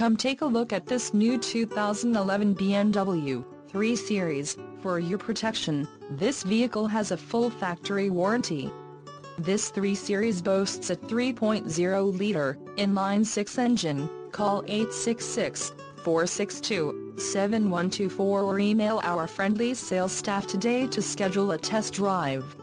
Come take a look at this new 2011 BMW 3 Series. For your protection, this vehicle has a full factory warranty. This 3 Series boasts a 3.0-liter, inline-six engine. Call 866-462-7124 or email our friendly sales staff today to schedule a test drive.